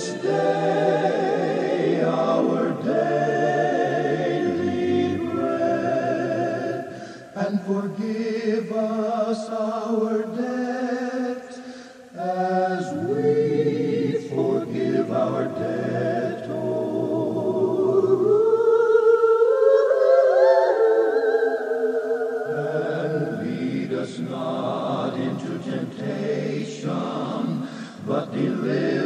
this day our daily bread, and forgive us our debt, as we forgive our debtors. And lead us not into temptation, but deliver